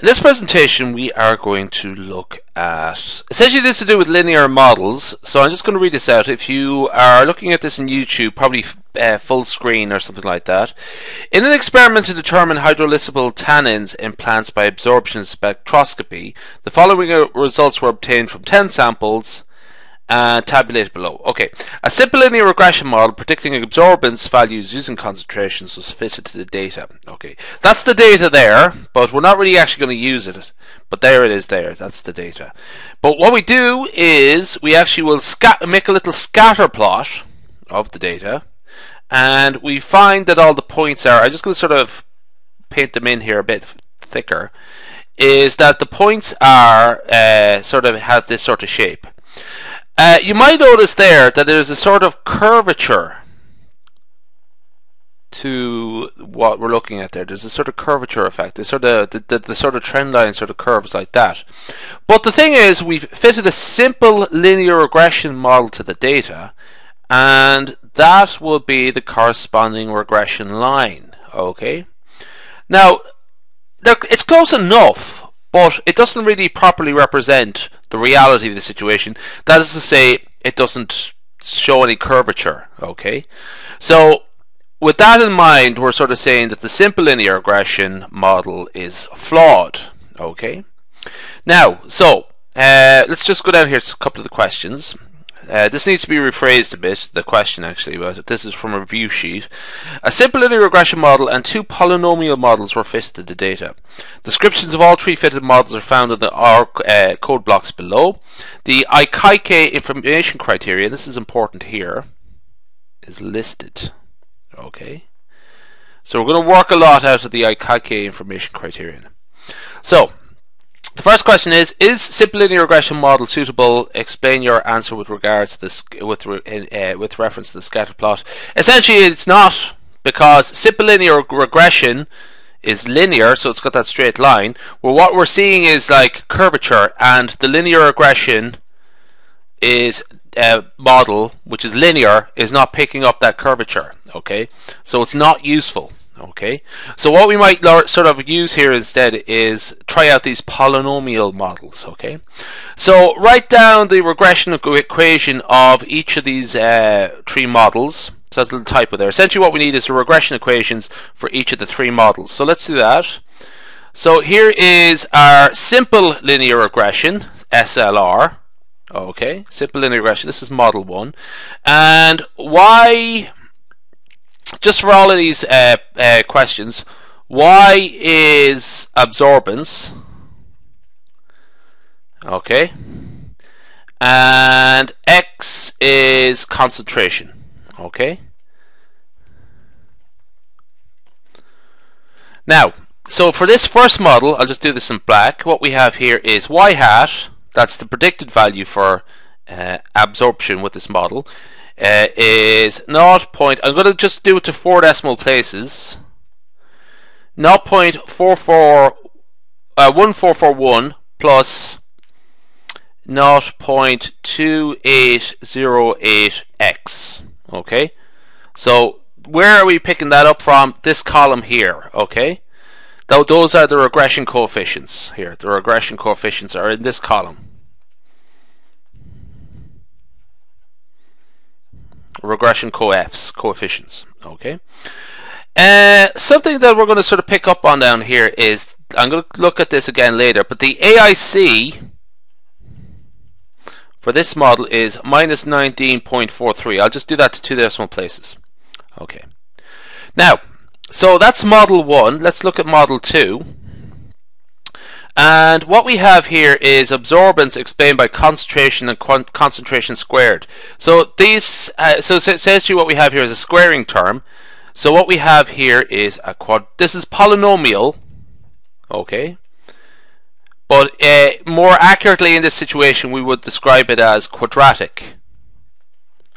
In this presentation, we are going to look at essentially this to do with linear models. So I'm just going to read this out. If you are looking at this in YouTube, probably uh, full screen or something like that. In an experiment to determine hydrolysable tannins in plants by absorption spectroscopy, the following results were obtained from 10 samples and tabulate below. Okay, a simple linear regression model predicting absorbance values using concentrations was fitted to the data. Okay, that's the data there, but we're not really actually going to use it. But there it is there, that's the data. But what we do is we actually will make a little scatter plot of the data and we find that all the points are, I'm just going to sort of paint them in here a bit thicker, is that the points are uh, sort of have this sort of shape. Uh, you might notice there that there's a sort of curvature to what we're looking at there. There's a sort of curvature effect. The sort of the, the, the, sort of trend line sort of curves like that. But the thing is, we've fitted a simple linear regression model to the data, and that will be the corresponding regression line. Okay. Now, it's close enough but it doesn't really properly represent the reality of the situation. That is to say, it doesn't show any curvature. Okay, so with that in mind, we're sort of saying that the simple linear regression model is flawed. Okay, now so uh, let's just go down here to a couple of the questions. Uh, this needs to be rephrased a bit, the question actually, but this is from a review sheet. A simple linear regression model and two polynomial models were fitted to the data. Descriptions of all three fitted models are found in the R uh, code blocks below. The Akaike information criteria, this is important here, is listed. Okay. So we're going to work a lot out of the Akaike information criterion. So, the first question is: Is simple linear regression model suitable? Explain your answer with regards to this, with uh, with reference to the scatter plot. Essentially, it's not because simple linear regression is linear, so it's got that straight line. Well, what we're seeing is like curvature, and the linear regression is a model which is linear is not picking up that curvature. Okay, so it's not useful. Okay, so what we might sort of use here instead is try out these polynomial models. Okay, so write down the regression equation of each of these uh, three models. So that little typo there. Essentially, what we need is the regression equations for each of the three models. So let's do that. So here is our simple linear regression, SLR. Okay, simple linear regression. This is model one, and why? Just for all of these uh, uh, questions, y is absorbance. Okay. And x is concentration. Okay. Now, so for this first model, I'll just do this in black. What we have here is y hat, that's the predicted value for uh, absorption with this model, uh, is not Point, I'm going to just do it to four decimal places. 0.44 uh, 1441 plus 0.2808x. Okay, so where are we picking that up from? This column here. Okay, Th those are the regression coefficients here. The regression coefficients are in this column. Regression coefs, coefficients. Okay. Uh, something that we're going to sort of pick up on down here is I'm going to look at this again later, but the AIC for this model is minus 19.43. I'll just do that to two decimal places. Okay. Now, so that's model 1. Let's look at model 2. And what we have here is absorbance explained by concentration and concentration squared. So these, uh, so it says to you what we have here is a squaring term. So what we have here is a quad. This is polynomial, okay. But uh, more accurately in this situation, we would describe it as quadratic.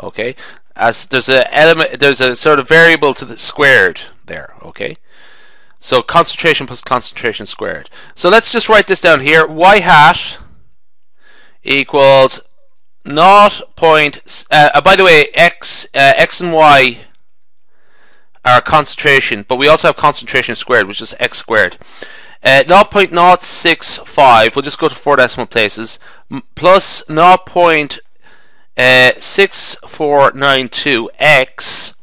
Okay, as there's a element, there's a sort of variable to the squared there. Okay. So concentration plus concentration squared. So let's just write this down here. Y hat equals naught point. Uh, uh, by the way, x uh, x and y are concentration, but we also have concentration squared, which is x squared. Uh, 0.065, we'll just go to four decimal places, plus 0.6492x uh,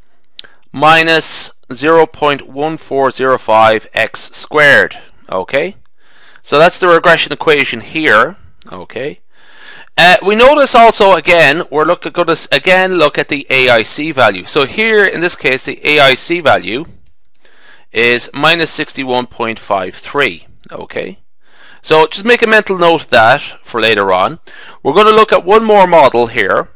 minus 0.1405x squared. Okay? So that's the regression equation here. Okay? Uh, we notice also again we're look at to again look at the AIC value. So here in this case the AIC value is minus 61.53. Okay, so just make a mental note of that for later on. We're going to look at one more model here,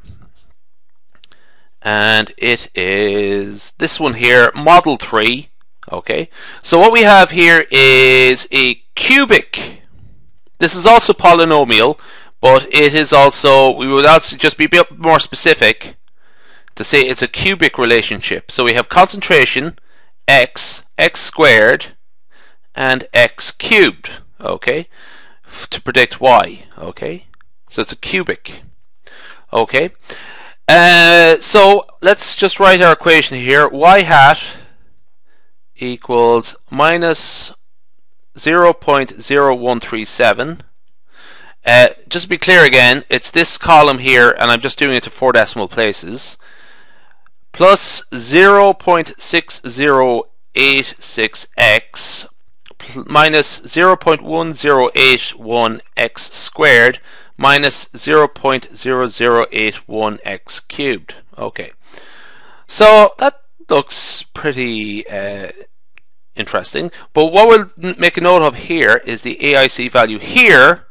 and it is this one here, Model 3. Okay, so what we have here is a cubic. This is also polynomial but it is also, we would also just be a bit more specific to say it's a cubic relationship. So we have concentration, x, x squared, and x cubed, okay, to predict y, okay. So it's a cubic, okay. Uh, so let's just write our equation here. y hat equals minus 0.0137 uh, just to be clear again, it's this column here, and I'm just doing it to four decimal places, plus 0.6086x minus 0.1081x squared minus 0.0081x cubed. Okay, so that looks pretty uh, interesting. But what we'll make a note of here is the AIC value here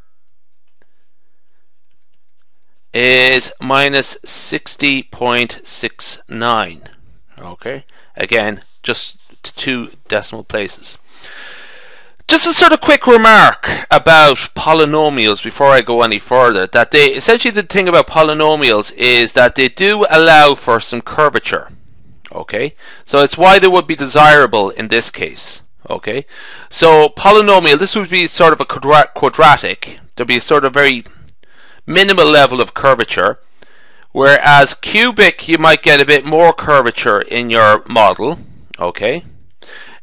is minus 60.69. Okay, again, just two decimal places. Just a sort of quick remark about polynomials before I go any further. That they essentially the thing about polynomials is that they do allow for some curvature. Okay, so it's why they would be desirable in this case. Okay, so polynomial. This would be sort of a quadratic. There'd be a sort of very minimal level of curvature. Whereas cubic, you might get a bit more curvature in your model. Okay.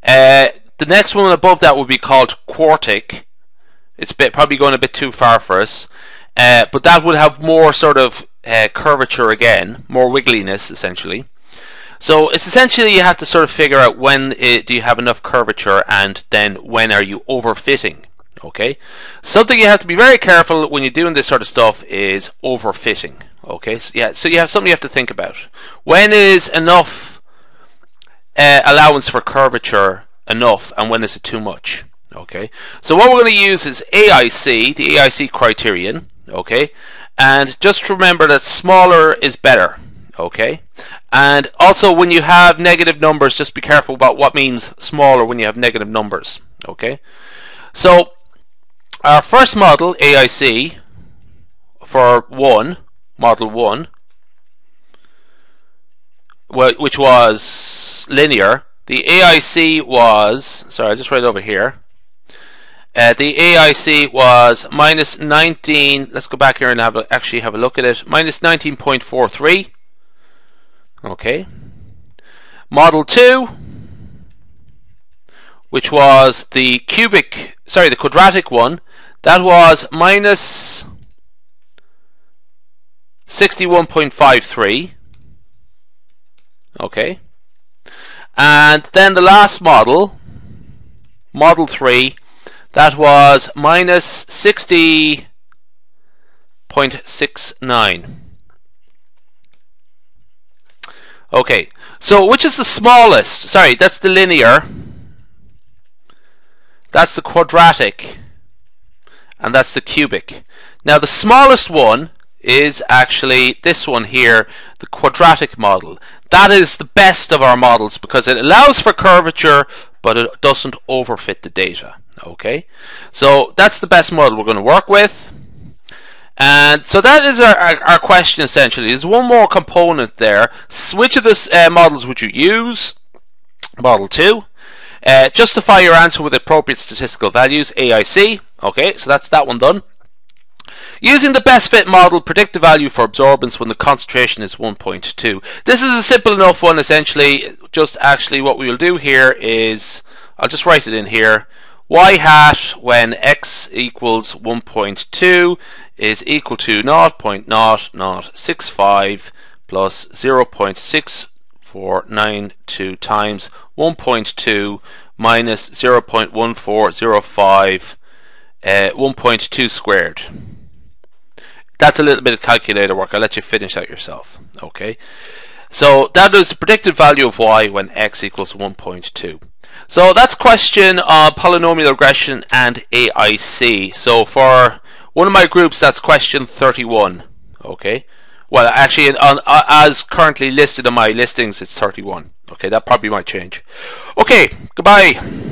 Uh, the next one above that would be called quartic. It's bit, probably going a bit too far for us. Uh, but that would have more sort of uh, curvature again, more wiggliness essentially. So it's essentially you have to sort of figure out when it, do you have enough curvature and then when are you overfitting. Okay, something you have to be very careful when you're doing this sort of stuff is overfitting. Okay, so yeah, so you have something you have to think about. When is enough uh, allowance for curvature enough, and when is it too much? Okay, so what we're going to use is AIC, the AIC criterion. Okay, and just remember that smaller is better. Okay, and also when you have negative numbers, just be careful about what means smaller when you have negative numbers. Okay, so our first model, AIC, for 1, model 1, which was linear, the AIC was, sorry, I just write over here, uh, the AIC was minus 19, let's go back here and have a, actually have a look at it, minus 19.43, okay. Model 2, which was the cubic, sorry, the quadratic one, that was minus 61.53. Okay. And then the last model, Model 3, that was minus 60.69. Okay, so which is the smallest? Sorry, that's the linear. That's the quadratic and that's the cubic. Now the smallest one is actually this one here, the quadratic model. That is the best of our models because it allows for curvature but it doesn't overfit the data. Okay, so that's the best model we're going to work with. And so that is our, our, our question essentially. There's one more component there. Which of the uh, models would you use? Model 2. Uh, justify your answer with appropriate statistical values, AIC. Okay, so that's that one done. Using the best fit model, predict the value for absorbance when the concentration is 1.2. This is a simple enough one essentially. Just actually what we will do here is, I'll just write it in here. y hat when x equals 1.2 is equal to 0.0065 plus 0.6492 times 1.2 minus 0.1405 uh, 1.2 squared. That's a little bit of calculator work. I'll let you finish that yourself. Okay. So that is the predicted value of y when x equals 1.2. So that's question of polynomial regression and AIC. So for one of my groups, that's question 31. Okay. Well, actually, on, uh, as currently listed on my listings, it's 31. Okay, that probably might change. Okay, goodbye.